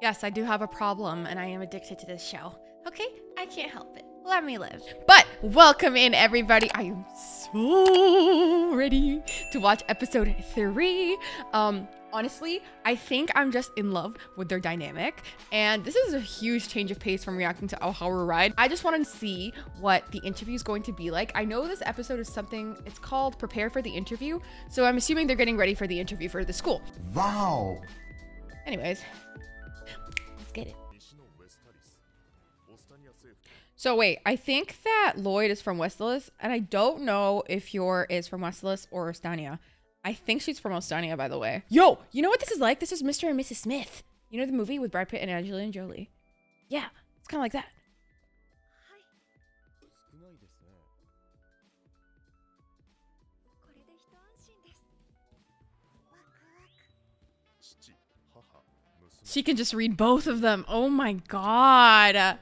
Yes, I do have a problem and I am addicted to this show. Okay, I can't help it. Let me live. But welcome in, everybody. I am so ready to watch episode three. Um, honestly, I think I'm just in love with their dynamic. And this is a huge change of pace from reacting to Our Ride. I just want to see what the interview is going to be like. I know this episode is something, it's called Prepare for the Interview. So I'm assuming they're getting ready for the interview for the school. Wow. Anyways, let's get it. So wait, I think that Loid is from Westalis, and I don't know if Yor is from Westalis or Ostania. I think she's from Ostania, by the way. Yo, you know what this is like? This is Mr. and Mrs. Smith. You know the movie with Brad Pitt and Angelina Jolie? Yeah, it's kind of like that. She can just read both of them. Oh my god.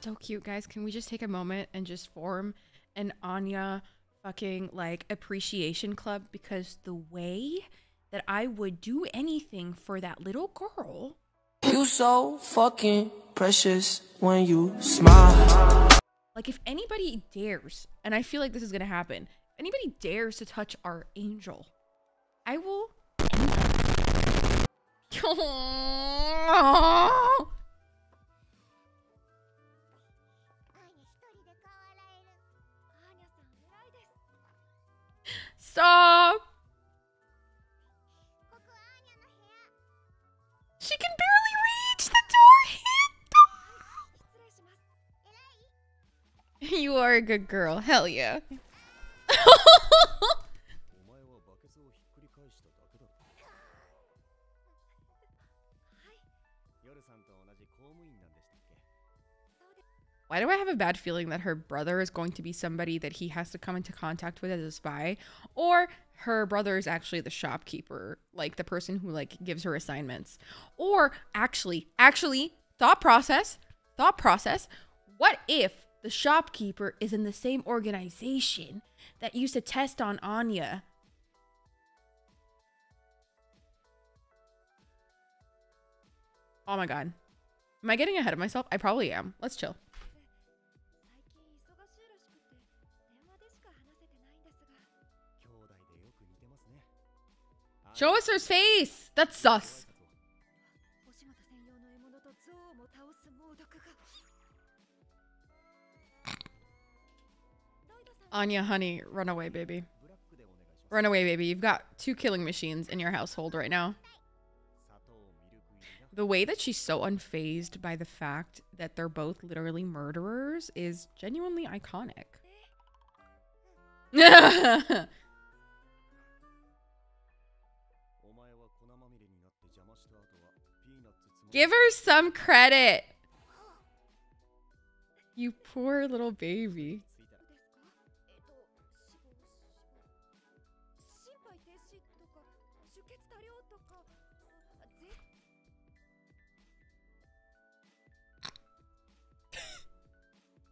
So cute, guys. Can we just take a moment and just form an Anya fucking like appreciation club? Because the way that I would do anything for that little girl. You so fucking precious when you smile. Like if anybody dares, and I feel like this is gonna happen, anybody dares to touch our angel, I will. Stop! She can barely reach the door handle! you are a good girl. Hell yeah. Why do I have a bad feeling that her brother is going to be somebody that he has to come into contact with as a spy? Or her brother is actually the shopkeeper, like the person who like gives her assignments. Or actually, actually, thought process, thought process, what if the shopkeeper is in the same organization that used to test on Anya. Oh my god. Am I getting ahead of myself? I probably am. Let's chill. Show us her face! That's sus. Anya, honey, run away, baby. Run away, baby. You've got two killing machines in your household right now. The way that she's so unfazed by the fact that they're both literally murderers is genuinely iconic. Give her some credit. You poor little baby.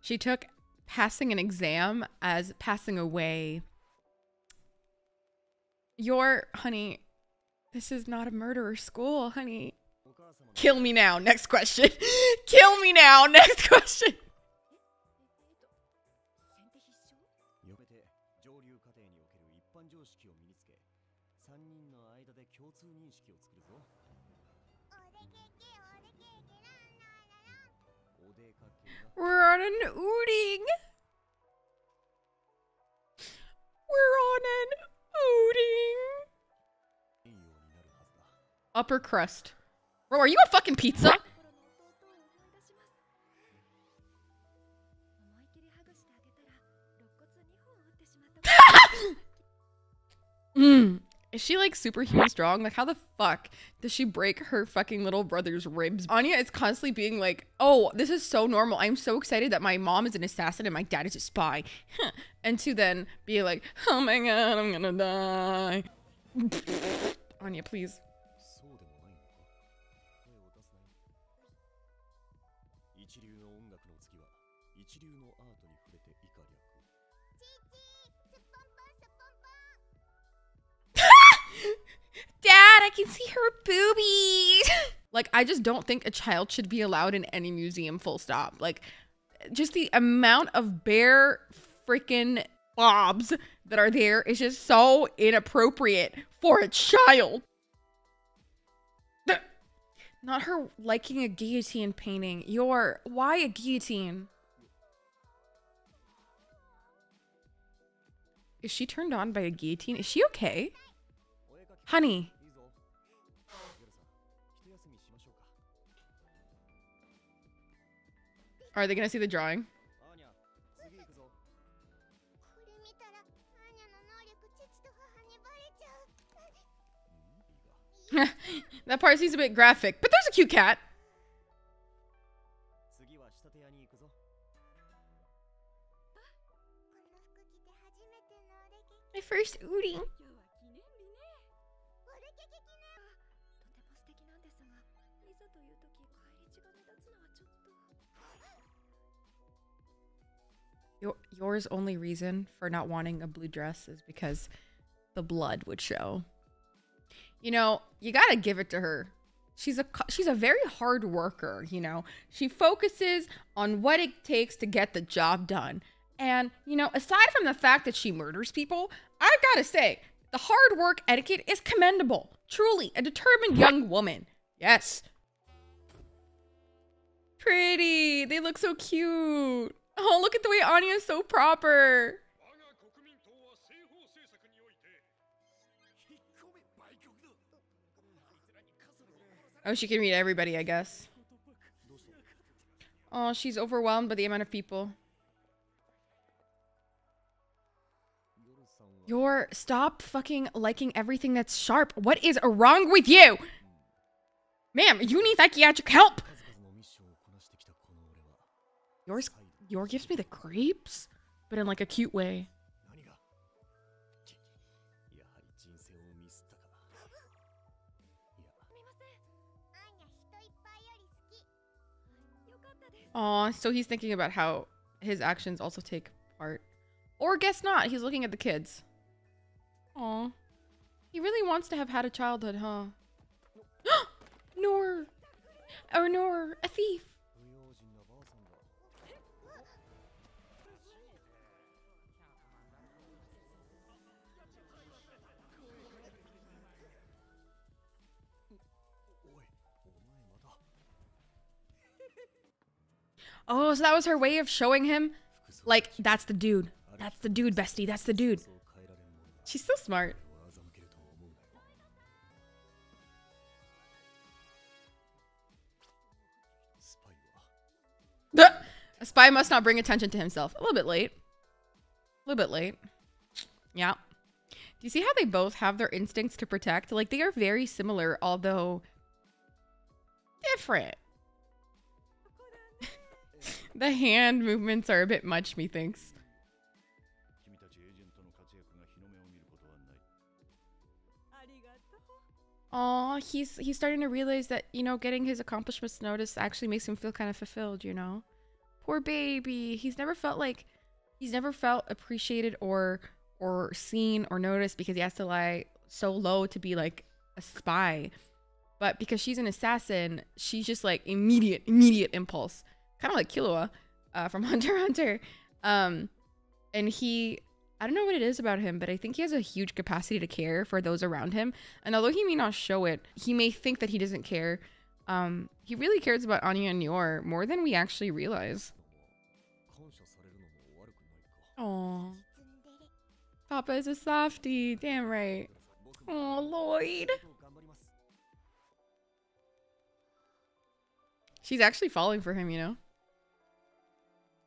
She took passing an exam as passing away. Yor, honey, this is not a murderer school, honey. Kill me now. Next question. Kill me now. Next question. We're on an outing. We're on an outing. Upper crust. Bro, are you a fucking pizza? Is she like superhuman strong? Like, how the fuck does she break her fucking little brother's ribs? Anya is constantly being like, oh, this is so normal. I'm so excited that my mom is an assassin and my dad is a spy. and to then be like, oh my god, I'm gonna die. Anya, please. I can see her boobies. like, I just don't think a child should be allowed in any museum, full stop. Like, just the amount of bare freaking bobs that are there is just so inappropriate for a child. Not her liking a guillotine painting. Yor why a guillotine? Is she turned on by a guillotine? Is she okay? Honey, Are they gonna see the drawing? that part seems a bit graphic, but there's a cute cat. My first Yuri. Yor, Yor's only reason for not wanting a blue dress is because the blood would show. You know, you gotta give it to her. She's a she's a very hard worker. You know, she focuses on what it takes to get the job done. And you know, aside from the fact that she murders people, I gotta say the hard work etiquette is commendable. Truly, a determined young woman. Yes. Pretty. They look so cute. Oh, look at the way Anya is so proper. Oh, she can read everybody, I guess. Oh, she's overwhelmed by the amount of people. Yor stop fucking liking everything that's sharp. What is wrong with you? Ma'am, you need psychiatric help. Yours Yor gives me the creeps, but in like a cute way. Aw, so he's thinking about how his actions also take part. Or guess not, he's looking at the kids. Aw. He really wants to have had a childhood, huh? Nor! Or Nor, a thief! Oh, so that was her way of showing him, like, that's the dude. That's the dude, bestie. That's the dude. She's so smart. A spy must not bring attention to himself. A little bit late. A little bit late. Yeah. Do you see how they both have their instincts to protect? Like, they are very similar, although different. The hand movements are a bit much, methinks. Oh, he's he's starting to realize that, you know, getting his accomplishments noticed actually makes him feel kind of fulfilled, you know? Poor baby. He's never felt like he's never felt appreciated or or seen or noticed because he has to lie so low to be like a spy. But because she's an assassin, she's just like immediate, immediate impulse kind of like Killua uh, from Hunter Hunter. Um, and he, I don't know what it is about him, but I think he has a huge capacity to care for those around him. And although he may not show it, he may think that he doesn't care. Um, he really cares about Anya and Yor more than we actually realize. Oh, Papa is a softy. Damn right. Oh, Loid. She's actually falling for him, you know?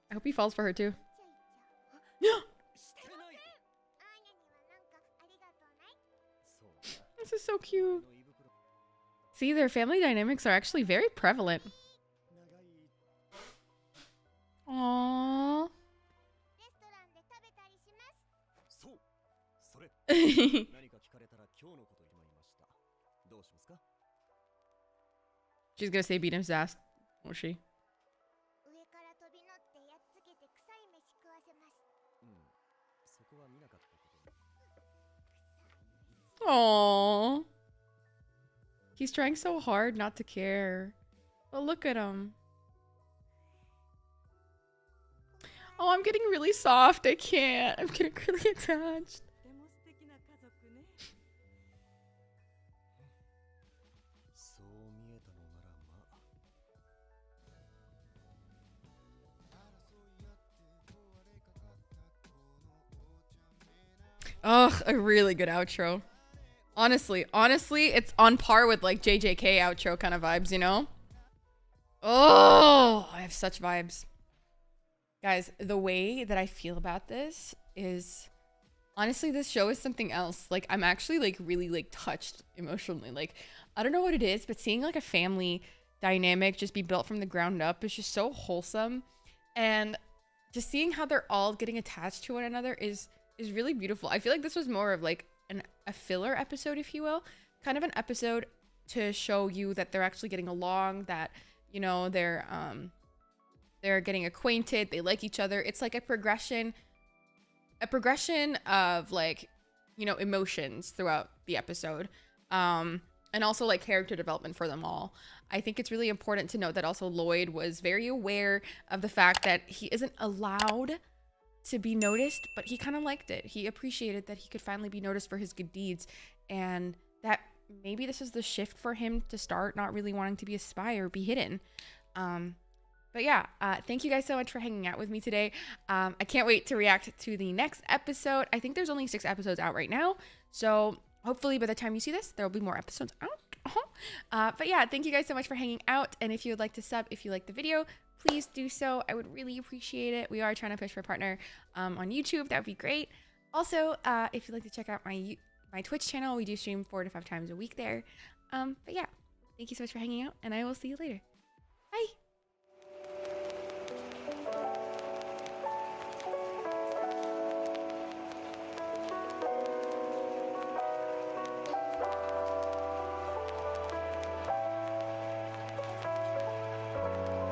I hope he falls for her too. this is so cute. See, their family dynamics are actually very prevalent. Aww. She's gonna say beat him's ass, won't she? Oh. He's trying so hard not to care. But look at him. Oh, I'm getting really soft. I can't. I'm getting really attached. Ugh, a really good outro. Honestly, honestly, it's on par with like JJK outro kind of vibes, you know? Oh, I have such vibes. Guys, the way that I feel about this is honestly this show is something else. Like I'm actually like really like touched emotionally. Like I don't know what it is, but seeing like a family dynamic just be built from the ground up is just so wholesome. And just seeing how they're all getting attached to one another is is really beautiful. I feel like this was more of like an a filler episode, if you will, kind of an episode to show you that they're actually getting along, that you know they're um they're getting acquainted, they like each other. It's like a progression, a progression of like you know emotions throughout the episode, um and also like character development for them all. I think it's really important to note that also Loid was very aware of the fact that he isn't allowed to be noticed, but he kind of liked it. He appreciated that he could finally be noticed for his good deeds and that maybe this is the shift for him to start not really wanting to be a spy or be hidden. Um, but yeah, uh, thank you guys so much for hanging out with me today. Um, I can't wait to react to the next episode. I think there's only six episodes out right now. So hopefully by the time you see this, there will be more episodes out. Uh, but yeah, thank you guys so much for hanging out. And if you would like to sub, if you like the video, please do so. I would really appreciate it. We are trying to push for a partner um, on YouTube. That would be great. Also, uh, if you'd like to check out my my Twitch channel, we do stream four to five times a week there. Um, but yeah, thank you so much for hanging out, and I will see you later.